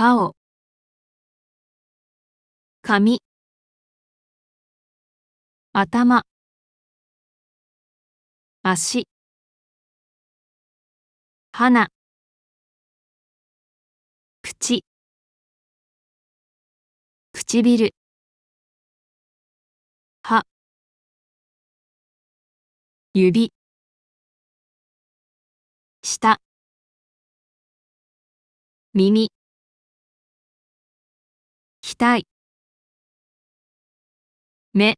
顔。髪。頭。足。鼻。口。唇。歯。指。舌。耳。額目。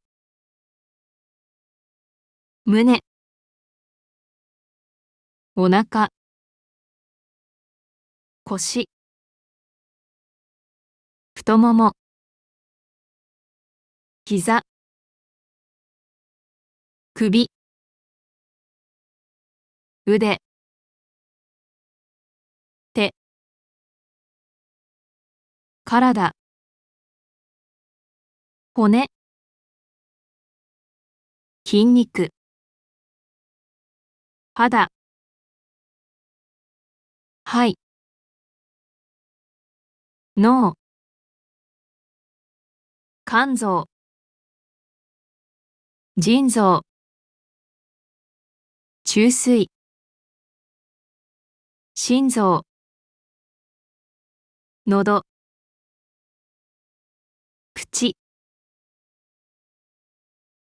胸。お腹。腰。太もも。膝。首。腕。手。体。骨。筋肉。肌。肺。脳。肝臓。腎臓。注水心臓。喉。口。